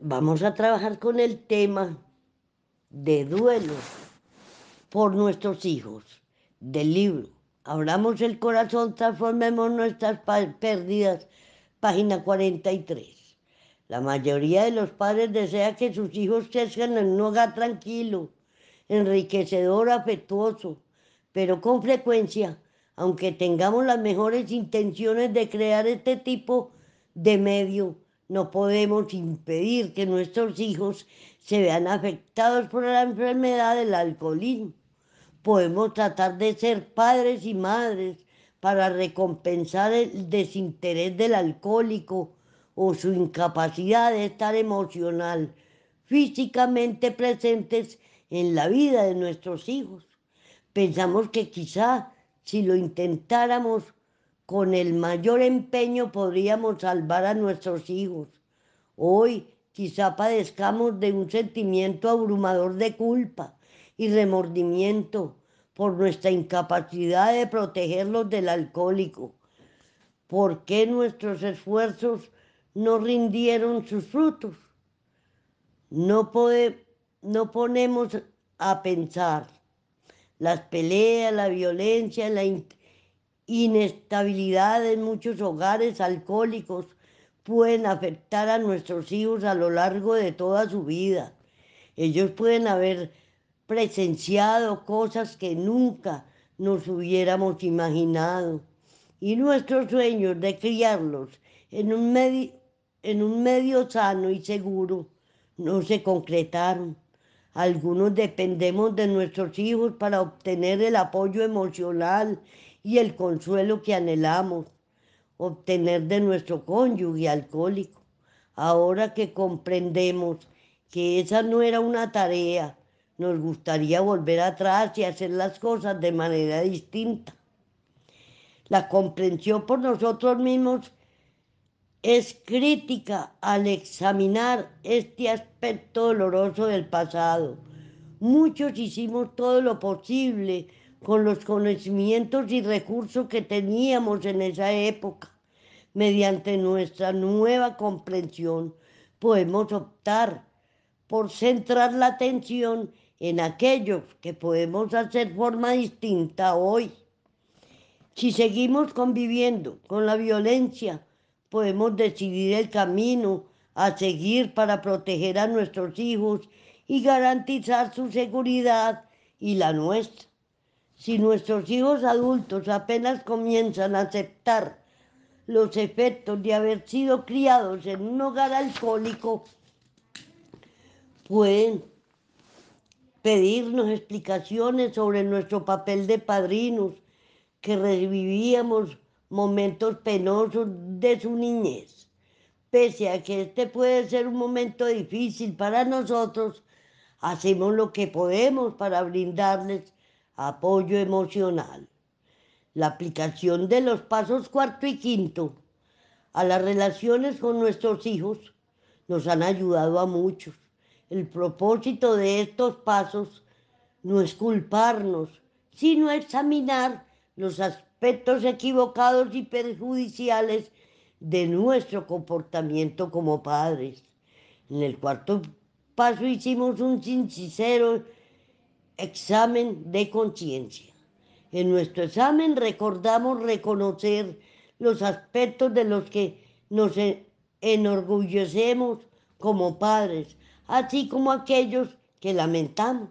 Vamos a trabajar con el tema de duelo por nuestros hijos del libro. Abramos el corazón, transformemos nuestras pérdidas, página 43. La mayoría de los padres desea que sus hijos crezcan en un hogar tranquilo, enriquecedor, afectuoso, pero con frecuencia, aunque tengamos las mejores intenciones de crear este tipo de medio, no podemos impedir que nuestros hijos se vean afectados por la enfermedad del alcoholismo. Podemos tratar de ser padres y madres para recompensar el desinterés del alcohólico o su incapacidad de estar emocional, físicamente presentes en la vida de nuestros hijos. Pensamos que quizá si lo intentáramos con el mayor empeño podríamos salvar a nuestros hijos. Hoy quizá padezcamos de un sentimiento abrumador de culpa y remordimiento por nuestra incapacidad de protegerlos del alcohólico. ¿Por qué nuestros esfuerzos no rindieron sus frutos? No, no ponemos a pensar las peleas, la violencia, la inestabilidad en muchos hogares alcohólicos pueden afectar a nuestros hijos a lo largo de toda su vida. Ellos pueden haber presenciado cosas que nunca nos hubiéramos imaginado y nuestros sueños de criarlos en un, en un medio sano y seguro no se concretaron. Algunos dependemos de nuestros hijos para obtener el apoyo emocional y el consuelo que anhelamos obtener de nuestro cónyuge alcohólico. Ahora que comprendemos que esa no era una tarea, nos gustaría volver atrás y hacer las cosas de manera distinta. La comprensión por nosotros mismos es crítica al examinar este aspecto doloroso del pasado. Muchos hicimos todo lo posible con los conocimientos y recursos que teníamos en esa época. Mediante nuestra nueva comprensión podemos optar por centrar la atención en aquello que podemos hacer forma distinta hoy. Si seguimos conviviendo con la violencia, podemos decidir el camino a seguir para proteger a nuestros hijos y garantizar su seguridad y la nuestra. Si nuestros hijos adultos apenas comienzan a aceptar los efectos de haber sido criados en un hogar alcohólico, pueden pedirnos explicaciones sobre nuestro papel de padrinos, que revivíamos momentos penosos de su niñez. Pese a que este puede ser un momento difícil para nosotros, hacemos lo que podemos para brindarles apoyo emocional. La aplicación de los pasos cuarto y quinto a las relaciones con nuestros hijos nos han ayudado a muchos. El propósito de estos pasos no es culparnos, sino examinar los aspectos equivocados y perjudiciales de nuestro comportamiento como padres. En el cuarto paso hicimos un sincero examen de conciencia. En nuestro examen recordamos reconocer los aspectos de los que nos enorgullecemos como padres, así como aquellos que lamentamos.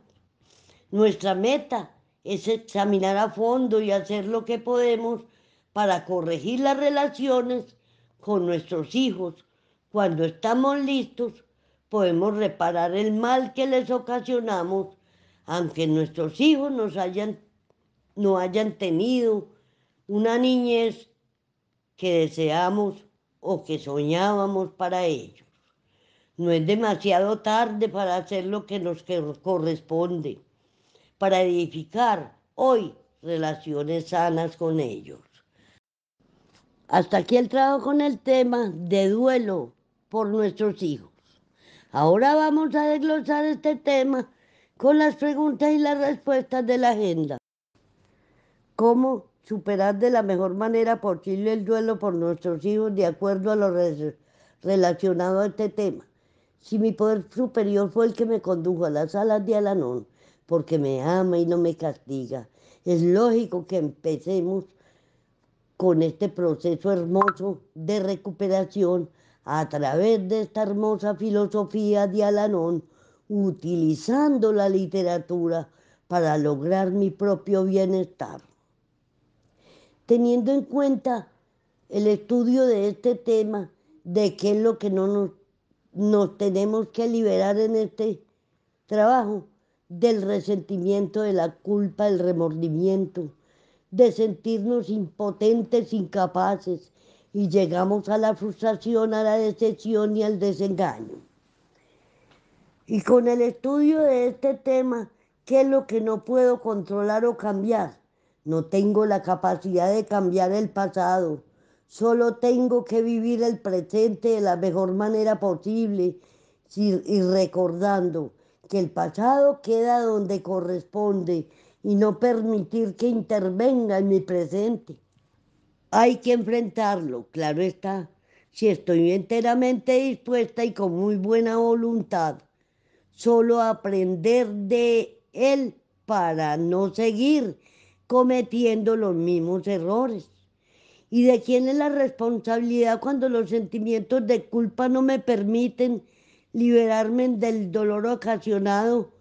Nuestra meta es examinar a fondo y hacer lo que podemos para corregir las relaciones con nuestros hijos. Cuando estamos listos, podemos reparar el mal que les ocasionamos aunque nuestros hijos nos hayan, no hayan tenido una niñez que deseamos o que soñábamos para ellos. No es demasiado tarde para hacer lo que nos corresponde, para edificar hoy relaciones sanas con ellos. Hasta aquí el trabajo con el tema de duelo por nuestros hijos. Ahora vamos a desglosar este tema con las preguntas y las respuestas de la agenda. ¿Cómo superar de la mejor manera posible el duelo por nuestros hijos de acuerdo a lo relacionado a este tema? Si mi poder superior fue el que me condujo a las salas de Alanón, porque me ama y no me castiga, es lógico que empecemos con este proceso hermoso de recuperación a través de esta hermosa filosofía de Alanón, utilizando la literatura para lograr mi propio bienestar. Teniendo en cuenta el estudio de este tema, de qué es lo que no nos, nos tenemos que liberar en este trabajo, del resentimiento, de la culpa, del remordimiento, de sentirnos impotentes, incapaces, y llegamos a la frustración, a la decepción y al desengaño. Y con el estudio de este tema, ¿qué es lo que no puedo controlar o cambiar? No tengo la capacidad de cambiar el pasado, solo tengo que vivir el presente de la mejor manera posible y recordando que el pasado queda donde corresponde y no permitir que intervenga en mi presente. Hay que enfrentarlo, claro está, si estoy enteramente dispuesta y con muy buena voluntad, solo aprender de él para no seguir cometiendo los mismos errores. ¿Y de quién es la responsabilidad cuando los sentimientos de culpa no me permiten liberarme del dolor ocasionado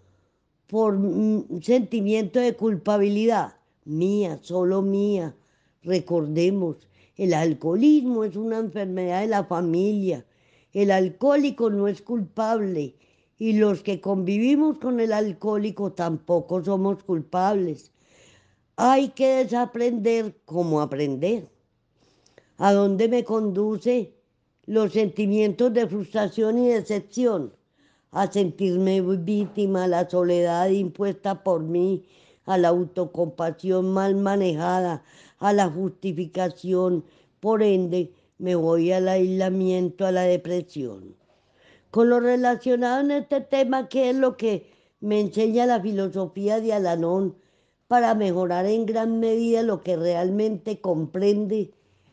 por un sentimiento de culpabilidad? Mía, solo mía. Recordemos, el alcoholismo es una enfermedad de la familia. El alcohólico no es culpable y los que convivimos con el alcohólico tampoco somos culpables. Hay que desaprender cómo aprender. ¿A dónde me conduce los sentimientos de frustración y decepción? A sentirme víctima, a la soledad impuesta por mí, a la autocompasión mal manejada, a la justificación. Por ende, me voy al aislamiento, a la depresión. Con lo relacionado en este tema, ¿qué es lo que me enseña la filosofía de Alanón? para mejorar en gran medida lo que realmente comprende,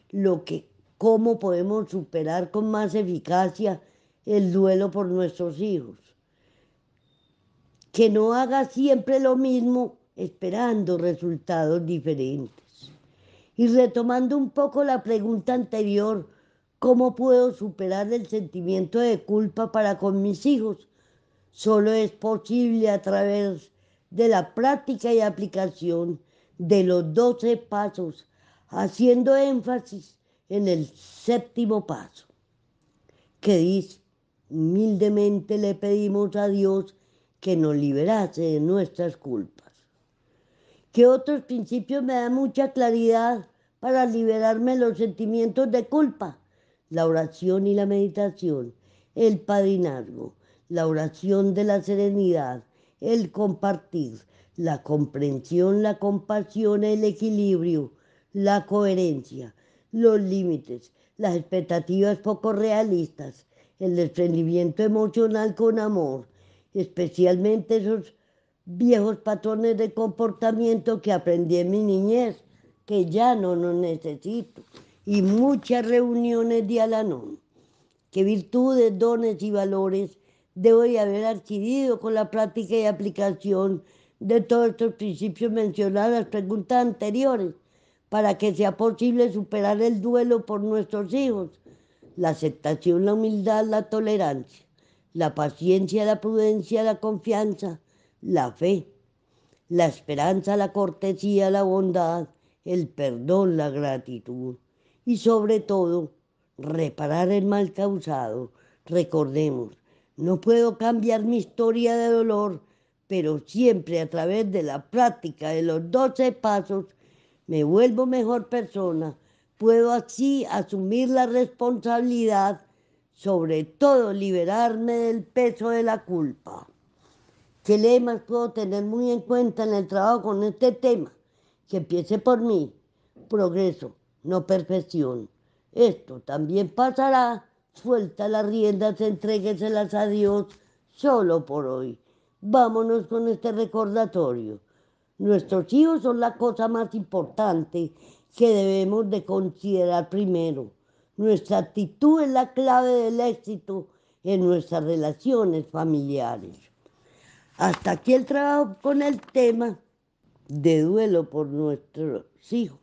lo que, cómo podemos superar con más eficacia el duelo por nuestros hijos. Que no haga siempre lo mismo esperando resultados diferentes. Y retomando un poco la pregunta anterior, ¿cómo puedo superar el sentimiento de culpa para con mis hijos? Solo es posible a través de la práctica y aplicación de los doce pasos, haciendo énfasis en el séptimo paso, que dice, humildemente le pedimos a Dios que nos liberase de nuestras culpas. ¿Qué otros principios me dan mucha claridad para liberarme los sentimientos de culpa? La oración y la meditación, el padrinazgo, la oración de la serenidad, el compartir, la comprensión, la compasión, el equilibrio, la coherencia, los límites, las expectativas poco realistas, el desprendimiento emocional con amor, especialmente esos viejos patrones de comportamiento que aprendí en mi niñez, que ya no los necesito, y muchas reuniones de Alanón. ¿Qué virtudes, dones y valores debo de haber adquirido con la práctica y aplicación de todos estos principios mencionados en las preguntas anteriores para que sea posible superar el duelo por nuestros hijos, la aceptación, la humildad, la tolerancia, la paciencia, la prudencia, la confianza, la fe, la esperanza, la cortesía, la bondad, el perdón, la gratitud y sobre todo reparar el mal causado. Recordemos, no puedo cambiar mi historia de dolor, pero siempre a través de la práctica de los 12 pasos me vuelvo mejor persona. Puedo así asumir la responsabilidad, sobre todo liberarme del peso de la culpa. ¿Qué lemas puedo tener muy en cuenta en el trabajo con este tema? Que empiece por mí. Progreso, no perfección. Esto también pasará Suelta las riendas, entrégueselas a Dios solo por hoy. Vámonos con este recordatorio. Nuestros hijos son la cosa más importante que debemos de considerar primero. Nuestra actitud es la clave del éxito en nuestras relaciones familiares. Hasta aquí el trabajo con el tema de duelo por nuestros hijos.